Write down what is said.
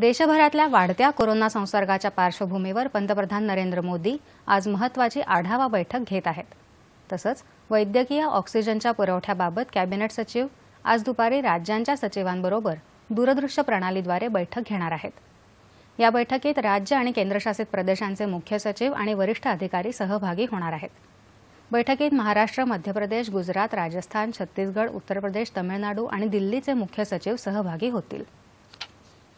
देशभरातल्या वाढत्या कोरोना संसर्गाच्या पार्श्वभूमीवर पंतप्रधान नरेंद्र मोदी आज महत्वाची आढावा बैठक घेत आहेत. तसंच वैद्यकीय ऑक्सिजनच्या पुरवठ्याबाबत कॅबिनेट सचिव आज दुपारी राज्यांच्या सचिवांबरोबर दूरदृश्य प्रणालीद्वारे बैठक घेणार आहेत. या बैठकीत राज्य आणि केंद्रशासित प्रदेशांचे मुख्य सचिव आणि वरिष्ठ अधिकारी सहभागी होणार आहेत. बैठकीत महाराष्ट्र मध्य प्रदेश गुजरात राजस्थान छत्तीसगड उत्तर प्रदेश तमिळनाडू आणि दिल्लीचे मुख्य सचिव सहभागी होतील.